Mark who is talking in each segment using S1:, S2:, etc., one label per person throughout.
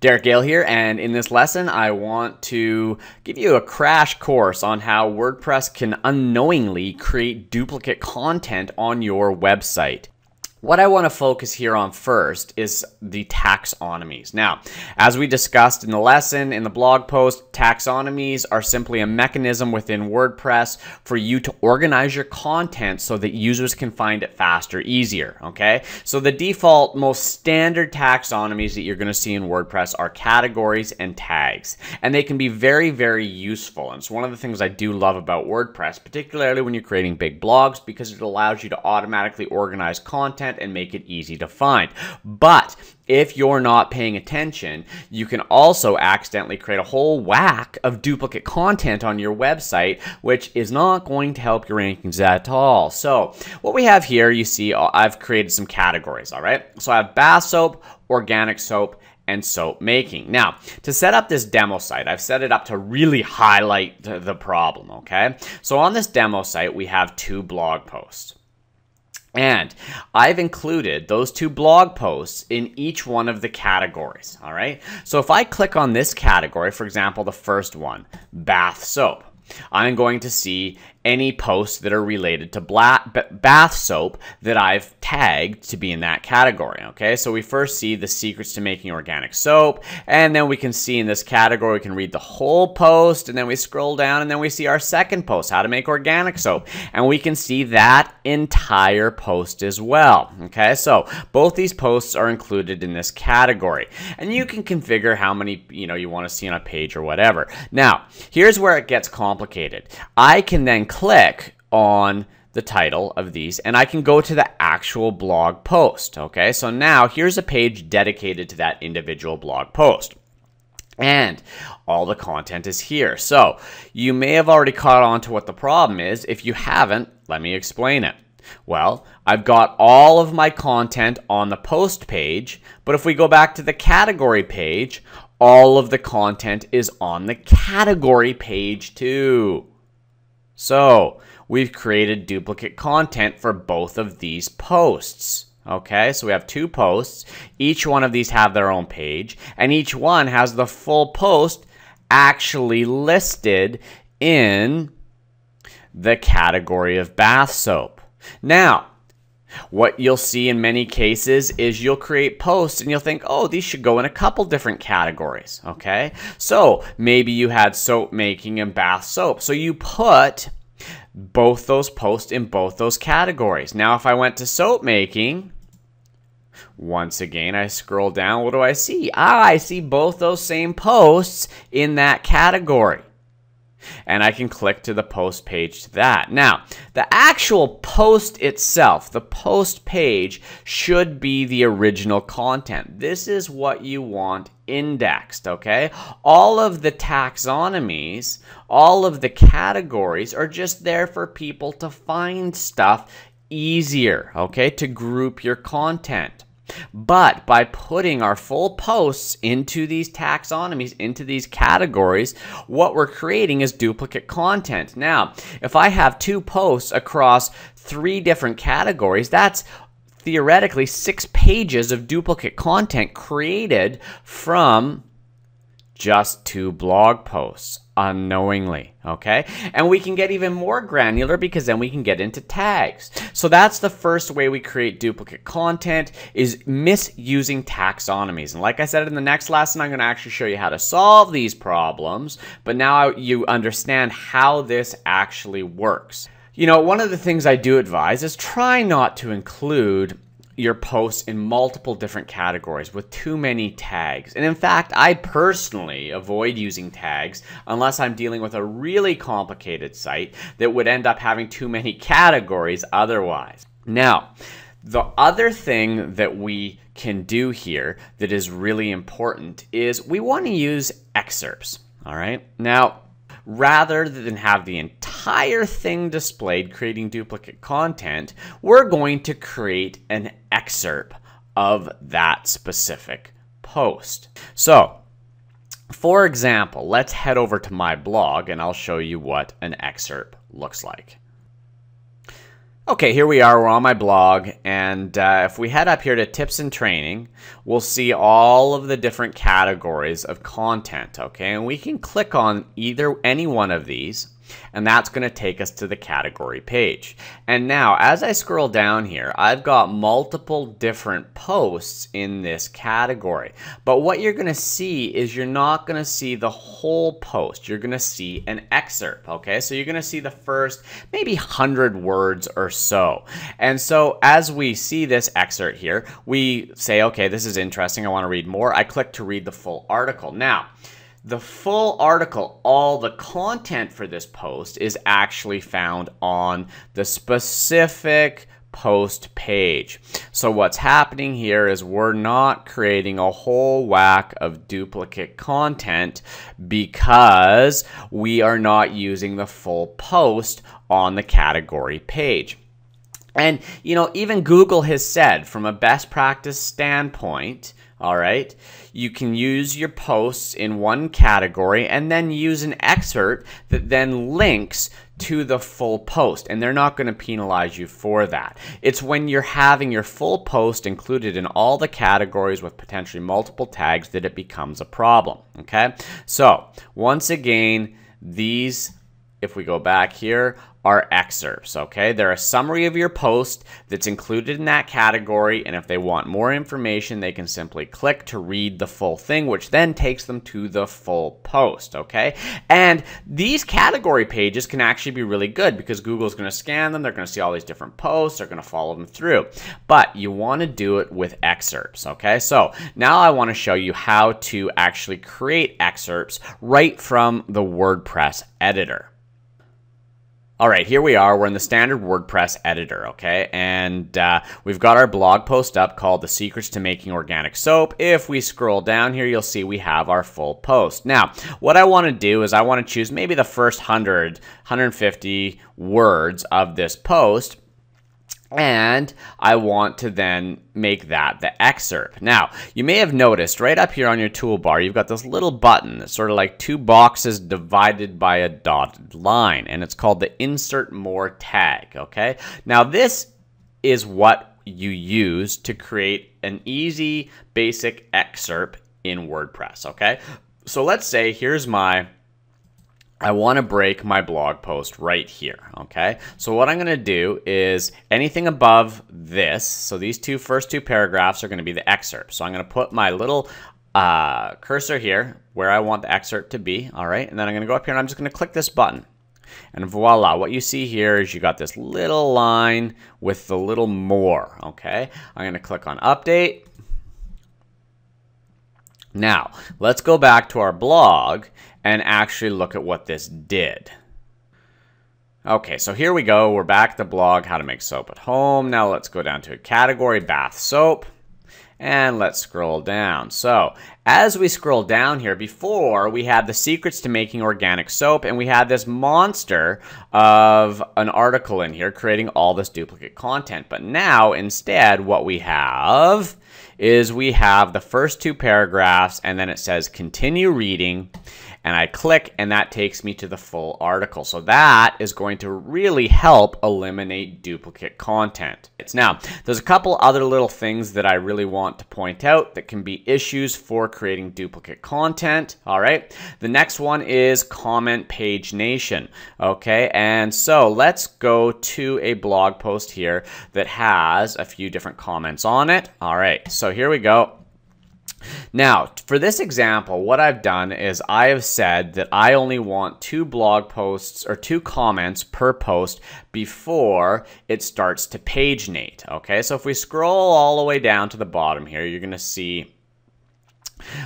S1: Derek Gehl here, and in this lesson, I want to give you a crash course on how WordPress can unknowingly create duplicate content on your website. What I want to focus here on first is the taxonomies. Now, as we discussed in the lesson, in the blog post, taxonomies are simply a mechanism within WordPress for you to organize your content so that users can find it faster, easier, okay? So the default, most standard taxonomies that you're going to see in WordPress are categories and tags, and they can be very, very useful. And it's one of the things I do love about WordPress, particularly when you're creating big blogs, because it allows you to automatically organize content content and make it easy to find. But if you're not paying attention, you can also accidentally create a whole whack of duplicate content on your website, which is not going to help your rankings at all. So what we have here, you see, uh, I've created some categories, all right? So I have bath soap, organic soap, and soap making. Now, to set up this demo site, I've set it up to really highlight the, the problem, okay? So on this demo site, we have two blog posts. And I've included those two blog posts in each one of the categories, all right? So if I click on this category, for example, the first one, bath soap, I'm going to see any posts that are related to bath soap that I've tagged to be in that category. Okay, so we first see the secrets to making organic soap, and then we can see in this category, we can read the whole post, and then we scroll down, and then we see our second post, how to make organic soap, and we can see that entire post as well. Okay, so both these posts are included in this category, and you can configure how many you know you want to see on a page or whatever. Now, here's where it gets complicated. I can then click on the title of these and I can go to the actual blog post. Okay, so now here's a page dedicated to that individual blog post. And all the content is here. So you may have already caught on to what the problem is. If you haven't, let me explain it. Well, I've got all of my content on the post page, but if we go back to the category page, all of the content is on the category page too. So we've created duplicate content for both of these posts. Okay, so we have two posts. Each one of these have their own page, and each one has the full post actually listed in the category of bath soap. Now, what you'll see in many cases is you'll create posts and you'll think, oh, these should go in a couple different categories, okay? So maybe you had soap making and bath soap. So you put both those posts in both those categories. Now, if I went to soap making, once again, I scroll down, what do I see? Ah, I see both those same posts in that category and I can click to the post page to that. Now, the actual post itself, the post page, should be the original content. This is what you want indexed, okay? All of the taxonomies, all of the categories are just there for people to find stuff easier, okay? To group your content. But by putting our full posts into these taxonomies, into these categories, what we're creating is duplicate content. Now, if I have two posts across three different categories, that's theoretically six pages of duplicate content created from just two blog posts unknowingly, okay? And we can get even more granular because then we can get into tags. So that's the first way we create duplicate content is misusing taxonomies. And like I said in the next lesson, I'm going to actually show you how to solve these problems, but now you understand how this actually works. You know, one of the things I do advise is try not to include your posts in multiple different categories with too many tags. And in fact, I personally avoid using tags unless I'm dealing with a really complicated site that would end up having too many categories otherwise. Now, the other thing that we can do here that is really important is we want to use excerpts. All right. Now, rather than have the entire thing displayed creating duplicate content, we're going to create an excerpt of that specific post. So, for example, let's head over to my blog and I'll show you what an excerpt looks like. Okay, here we are. We're on my blog, and uh, if we head up here to tips and training, we'll see all of the different categories of content. Okay, and we can click on either any one of these and that's going to take us to the category page. And now, as I scroll down here, I've got multiple different posts in this category. But what you're going to see is you're not going to see the whole post. You're going to see an excerpt, okay? So you're going to see the first maybe 100 words or so. And so as we see this excerpt here, we say, okay, this is interesting. I want to read more. I click to read the full article. Now, the full article, all the content for this post is actually found on the specific post page. So what's happening here is we're not creating a whole whack of duplicate content because we are not using the full post on the category page. And, you know, even Google has said from a best practice standpoint, all right, you can use your posts in one category and then use an excerpt that then links to the full post and they're not going to penalize you for that. It's when you're having your full post included in all the categories with potentially multiple tags that it becomes a problem, okay? So, once again, these if we go back here, are excerpts, okay? They're a summary of your post that's included in that category, and if they want more information, they can simply click to read the full thing, which then takes them to the full post, okay? And these category pages can actually be really good because Google's gonna scan them, they're gonna see all these different posts, they're gonna follow them through. But you wanna do it with excerpts, okay? So now I wanna show you how to actually create excerpts right from the WordPress editor. All right, here we are. We're in the standard WordPress editor, okay? And uh, we've got our blog post up called The Secrets to Making Organic Soap. If we scroll down here, you'll see we have our full post. Now, what I want to do is I want to choose maybe the first 100, 150 words of this post and I want to then make that the excerpt. Now, you may have noticed right up here on your toolbar, you've got this little button that's sort of like two boxes divided by a dotted line, and it's called the Insert More tag, okay? Now, this is what you use to create an easy, basic excerpt in WordPress, okay? So let's say here's my I want to break my blog post right here, okay? So what I'm going to do is anything above this, so these two first two paragraphs are going to be the excerpt. So I'm going to put my little uh, cursor here where I want the excerpt to be, all right? And then I'm going to go up here and I'm just going to click this button. And voila, what you see here is you got this little line with the little more, okay? I'm going to click on update. Now, let's go back to our blog and actually look at what this did. Okay, so here we go. We're back to the blog, how to make soap at home. Now let's go down to a category, bath soap. And let's scroll down. So as we scroll down here, before we had the secrets to making organic soap, and we had this monster of an article in here creating all this duplicate content. But now, instead, what we have is we have the first two paragraphs, and then it says continue reading and I click and that takes me to the full article. So that is going to really help eliminate duplicate content. It's now, there's a couple other little things that I really want to point out that can be issues for creating duplicate content. All right. The next one is comment pagination. Okay. And so let's go to a blog post here that has a few different comments on it. All right. So here we go. Now, for this example, what I've done is I have said that I only want two blog posts or two comments per post before it starts to paginate. Okay, so if we scroll all the way down to the bottom here, you're going to see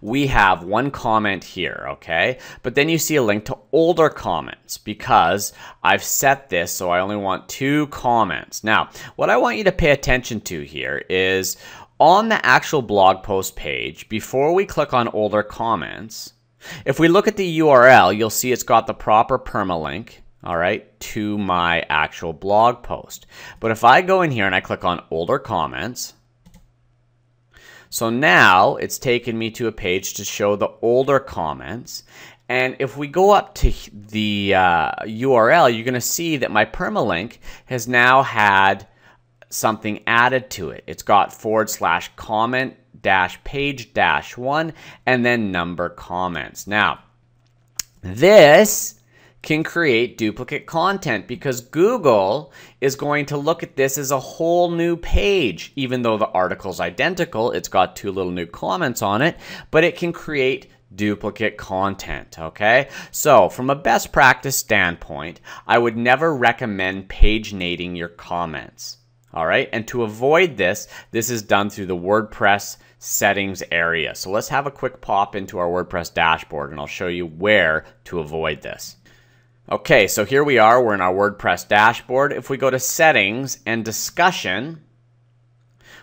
S1: we have one comment here, okay? But then you see a link to older comments because I've set this so I only want two comments. Now, what I want you to pay attention to here is on the actual blog post page, before we click on older comments, if we look at the URL, you'll see it's got the proper permalink, all right, to my actual blog post. But if I go in here and I click on older comments, so now it's taken me to a page to show the older comments. And if we go up to the uh, URL, you're going to see that my permalink has now had something added to it. It's got forward slash comment dash page dash one and then number comments. Now, this can create duplicate content because Google is going to look at this as a whole new page. Even though the article's identical, it's got two little new comments on it, but it can create duplicate content, okay? So from a best practice standpoint, I would never recommend paginating your comments. All right, and to avoid this, this is done through the WordPress settings area. So let's have a quick pop into our WordPress dashboard and I'll show you where to avoid this. Okay, so here we are, we're in our WordPress dashboard. If we go to settings and discussion,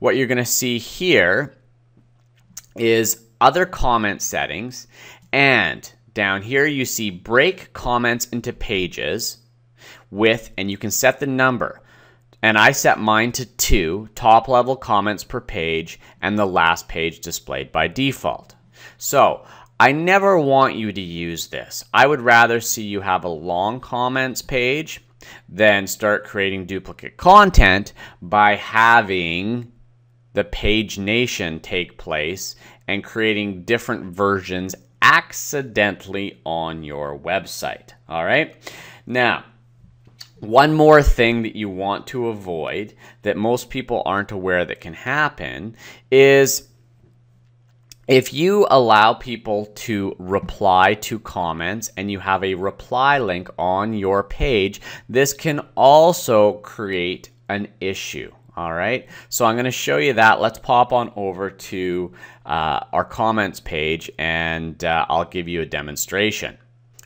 S1: what you're gonna see here is other comment settings and down here you see break comments into pages with, and you can set the number and I set mine to two top level comments per page and the last page displayed by default. So I never want you to use this. I would rather see you have a long comments page than start creating duplicate content by having the pagination take place and creating different versions accidentally on your website. All right. Now, one more thing that you want to avoid that most people aren't aware that can happen is if you allow people to reply to comments and you have a reply link on your page, this can also create an issue. All right, so I'm going to show you that. Let's pop on over to uh, our comments page and uh, I'll give you a demonstration.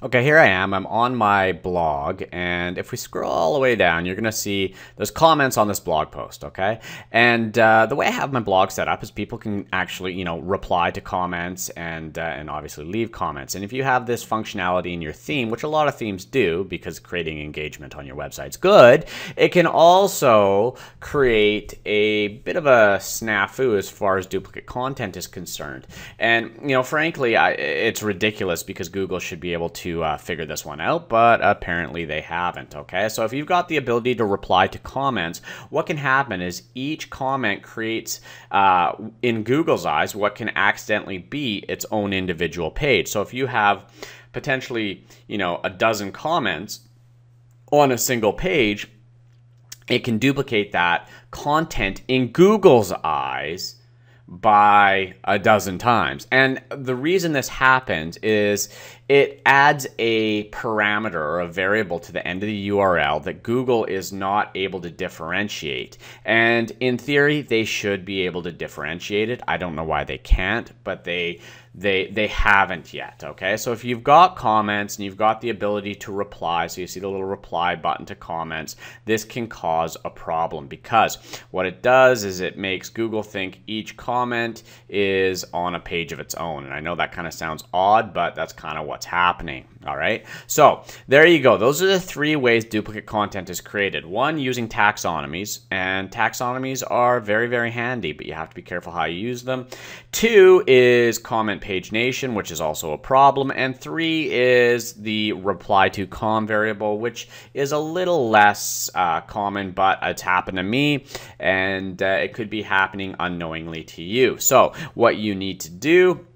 S1: Okay, here I am. I'm on my blog, and if we scroll all the way down, you're going to see there's comments on this blog post, okay? And uh, the way I have my blog set up is people can actually, you know, reply to comments and, uh, and obviously leave comments. And if you have this functionality in your theme, which a lot of themes do because creating engagement on your website is good, it can also create a bit of a snafu as far as duplicate content is concerned. And, you know, frankly, I, it's ridiculous because Google should be able to to uh, figure this one out, but apparently they haven't, okay? So if you've got the ability to reply to comments, what can happen is each comment creates, uh, in Google's eyes, what can accidentally be its own individual page. So if you have potentially, you know, a dozen comments on a single page, it can duplicate that content in Google's eyes by a dozen times. And the reason this happens is it adds a parameter or a variable to the end of the URL that Google is not able to differentiate. And in theory, they should be able to differentiate it. I don't know why they can't, but they they they haven't yet okay so if you've got comments and you've got the ability to reply so you see the little reply button to comments this can cause a problem because what it does is it makes google think each comment is on a page of its own and i know that kind of sounds odd but that's kind of what's happening all right so there you go those are the three ways duplicate content is created one using taxonomies and taxonomies are very very handy but you have to be careful how you use them two is comment pagination, which is also a problem. And three is the reply to com variable, which is a little less uh, common, but it's happened to me and uh, it could be happening unknowingly to you. So what you need to do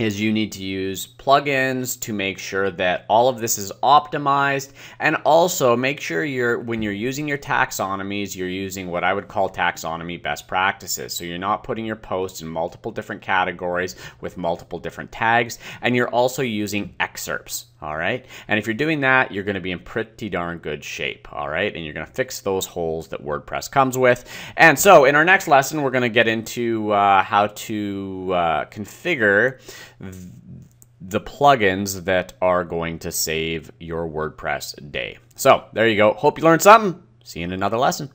S1: is you need to use plugins to make sure that all of this is optimized. And also make sure you're when you're using your taxonomies you're using what I would call taxonomy best practices. So you're not putting your posts in multiple different categories with multiple different tags. And you're also using excerpts all right and if you're doing that you're going to be in pretty darn good shape all right and you're going to fix those holes that WordPress comes with and so in our next lesson we're going to get into uh, how to uh, configure the plugins that are going to save your WordPress day. So there you go. Hope you learned something. See you in another lesson.